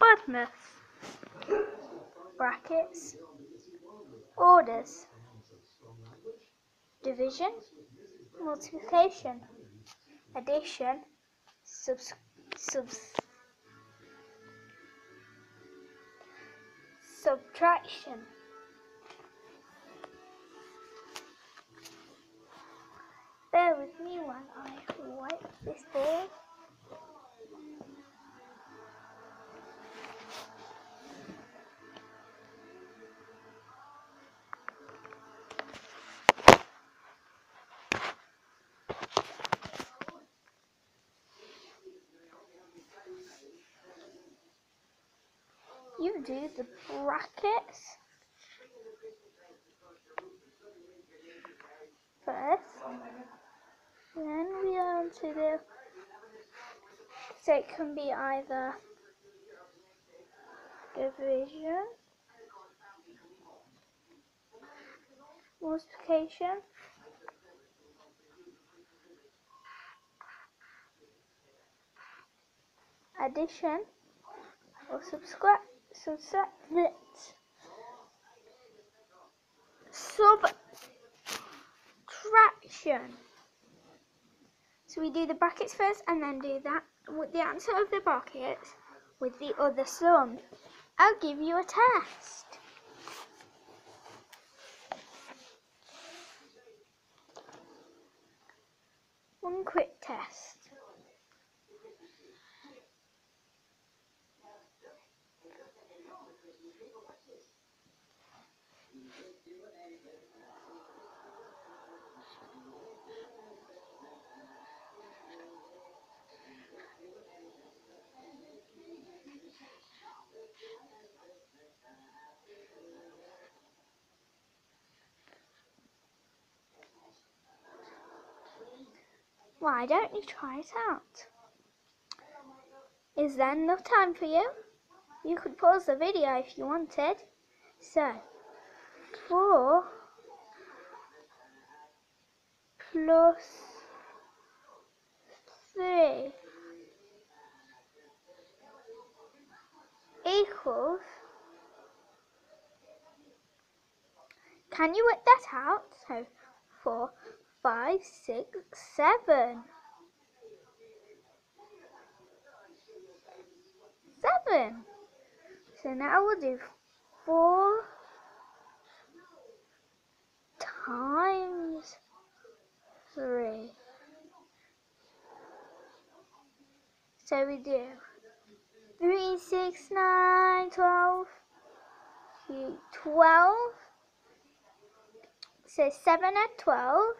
BODMAS. Brackets. Orders. Division. Multiplication. Addition. Subs. Subs. Subtraction. Bear with me while I wipe this board. Do the brackets first. Then we are to the so it can be either division, multiplication, addition, or subtract subtract subtraction. So we do the brackets first and then do that with the answer of the brackets with the other sum. I'll give you a test. One quick test. Why don't you try it out? Is there enough time for you? You could pause the video if you wanted. So, 4 plus 3 equals Can you work that out? So 4 five, six, seven. Seven. So now we'll do four times three. So we do three, six, nine, twelve, twelve. So seven at twelve.